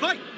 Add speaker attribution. Speaker 1: Fight!